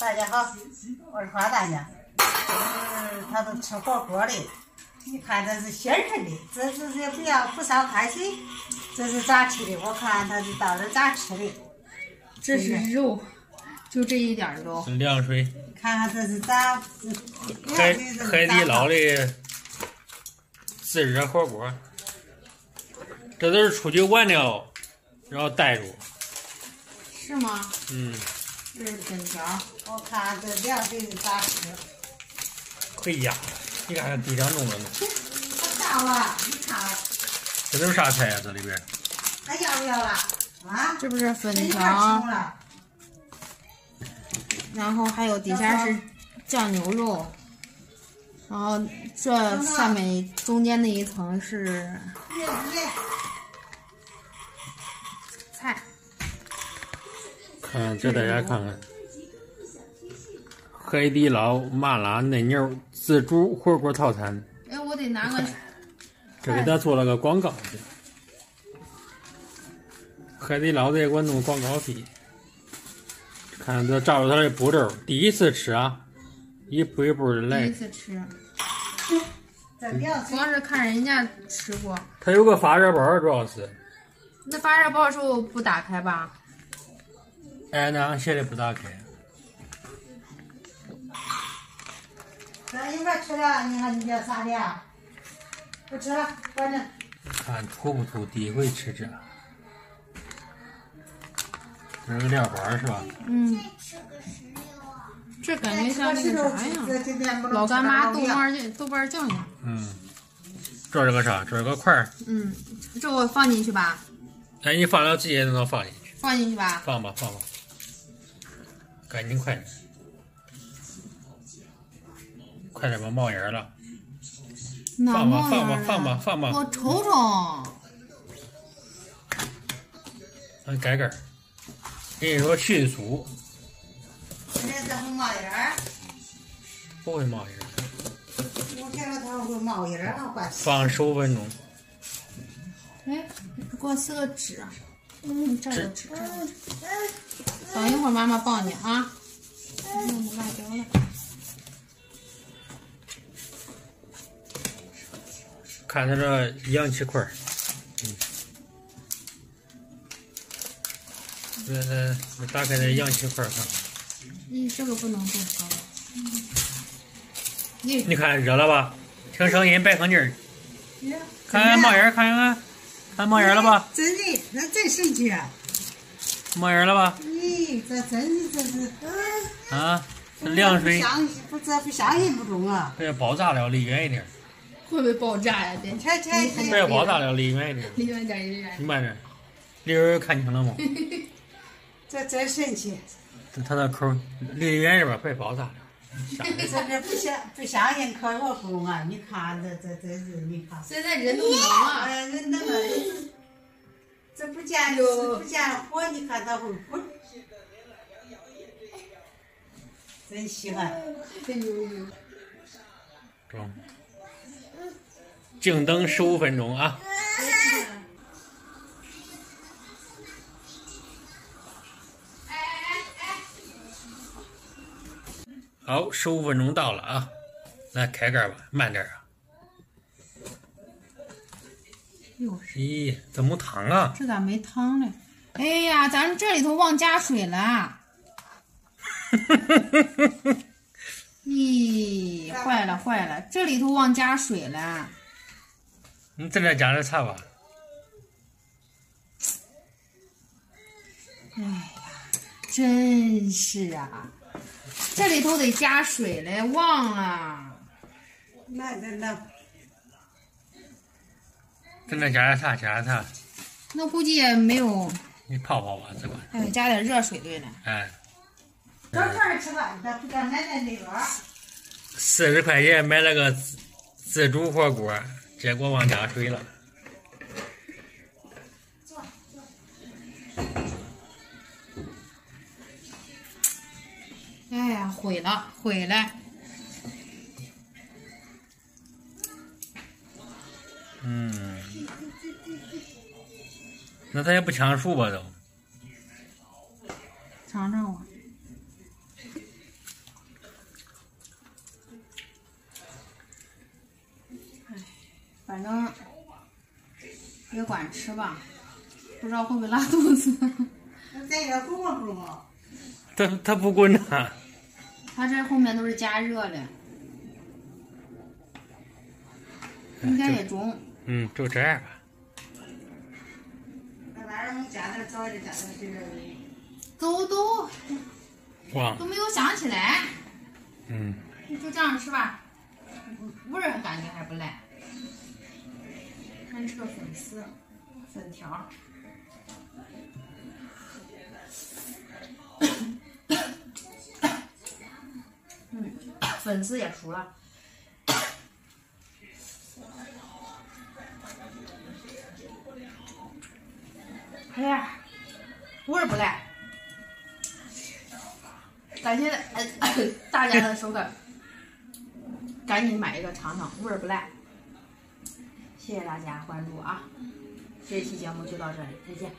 大家好，我是花大娘。嗯，他都吃火锅的，你看这是鲜生的，这这这不要不烧开水，这是咋吃的？我看他是到底咋吃的？这是肉，就这一点肉。凉水，看看这是咋？海海底捞的自热火锅，这都是出去玩了，然后带入。是吗？嗯，这是粉条。我看这凉水是咋吃？可以呀，你看看地上弄的呢。它炸了，你看，这都是啥菜呀？这里边？还要不要了？啊？这不是粉条。然后还有底下是酱牛肉，然后这上面中间那一层是看这大家看看，海底捞麻辣嫩牛自助火锅套餐，哎，我得拿个这给他做了个广告去。海底捞得给我弄广告费。看这照着他的步骤，第一次吃啊，一步一步的来第一来。次吃，这凉水光是看人家吃过。他有个发热包，主要是，那发热包的时候不打开吧？哎，那写的不打开。这一块吃了，你看你叫啥的啊？不吃了，反正看土不土？第一回吃这，这是个料包是吧？嗯。这感觉像那个啥呀？老干妈豆豆瓣酱豆瓣酱呀。嗯。这是个啥？这是个块儿。嗯，这我放进去吧，哎，你放了直接就能放进去。放进去吧。放吧，放吧，赶紧快点，快点吧，冒烟了。哪放吧，放吧，放吧，放吧。我瞅瞅，咱，盖盖儿。跟你说迅速，现在这会冒烟儿，不会冒烟。我觉得它会冒烟儿，我怪放十五分钟。哎，给我撕个纸，嗯，这儿有纸，这儿。等一会儿妈妈抱你啊。弄的辣椒了。看它这氧气块儿，嗯，呃，打开这氧气块儿看，嗯，这个不能动烧了。咦，你看热了吧？听声音，别吭劲儿，看看冒烟儿，看看，看冒烟了吧？真的，那真神奇啊！冒烟了吧？咦，这真是这是，啊，这凉水不，相信不这不相信不中啊！这要爆炸了，离远一点。会不会爆炸呀？得这这不要爆炸了，离远一点儿。离远点，离远你慢点儿，离远看清了吗？这真神奇，这它那口儿离远一点儿吧，别爆炸了。这是不相不相信科学不中啊！你看这这这是你看，现在人都能啊。哎，人那个这不见不见火，你看它会滚，真稀罕。中。静等十五分钟啊！好，十五分钟到了啊！来开盖吧，慢点啊！咦，怎么汤啊？这咋没汤呢？哎呀，咱这里头忘加水了。咦，坏了坏了，这里头忘加水了。你在这加点菜吧。哎呀，真是啊，这里头得加水嘞，忘了。那那那在这加点啥，加点啥，那估计也没有，你泡泡吧，这个。还得加点热水对了。哎，找这儿吃饭，咱不叫奶奶那个。四十块钱买了个自自助火锅，结果忘加水了。哎呀，毁了，毁了。嗯，那他也不强数吧都？尝尝我。哎，反正别管吃吧，不知道会不会拉肚子。再给他不？他他不滚呢、它这后面都是加热的，应该也中。嗯，就这样吧。那玩意儿我们加点早加点这个。都都忘都没有想起来，嗯，就这样吃吧。味儿感觉还不赖。看这个粉丝，粉条。粉丝也熟了。哎呀，味儿不赖。感谢大家的收看，赶紧买一个尝尝，味儿不赖。谢谢大家关注啊！这期节目就到这里，再见。